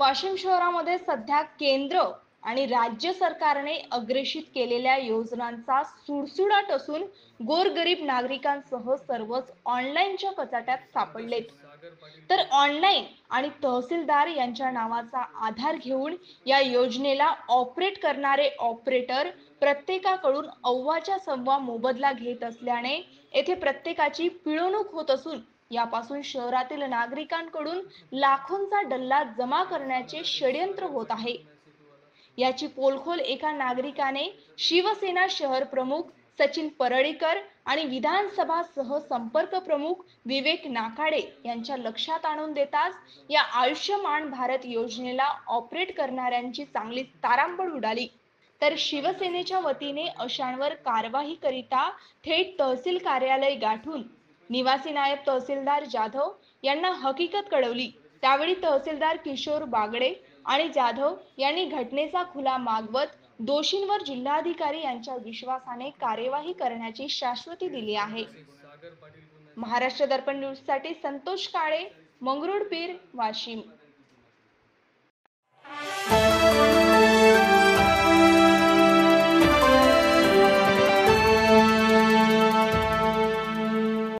वाशिम शहरामध्ये सध्या केंद्र आणि राज्य सरकारने अग्रेषित केलेल्या योजनांचा सुडसुडाट असून गोरगरीब नागरिकांसह सर्वच ऑनलाईनच्या कचाट्यात सापडलेत. तर ऑनलाईन आणि तहसीलदार यांच्या नावाचा आधार घेऊन या योजनेला ऑपरेट करणारे ऑपरेटर प्रत्येकाकडून अव्वाच्या सव्वा मोबदला घेत असल्याने येथे प्रत्येकाची पिळवणूक होत असून यापासून शहरातील नागरिकांकडून लाखोंचा डल्ला जमा करण्याचे षडयंत्र होत आहे. याची पोलखोल एका नागरिकाने शिवसेना शहर प्रमुख सचिन परळीकर आणि विधानसभा सह संपर्क प्रमुख विवेक नाकाडे यांच्या लक्षात आणून देताच या आयुष्यमान भारत योजनेला ऑपरेट करणाऱ्यांची चांगली तारांबळ उडाली. तर शिवसेनेच्या वतीने अशांवर कारवाई करिता थेट तहसील कार्यालय गाठून निवासी नायब तहसीलदार जाधव यांना हकीकत कळवली. त्यावेळी तहसीलदार किशोर बागडे आणि जाधव यांनी घटनेचा खुला मागवत दोषींवर जिल्हाधिकारी यांच्या विश्वासाने कार्यवाही करण्याची शाश्वती दिली आहे. महाराष्ट्र दर्पण न्यूजसाठी संतोष काळे मंगरुळपीर वाशिम.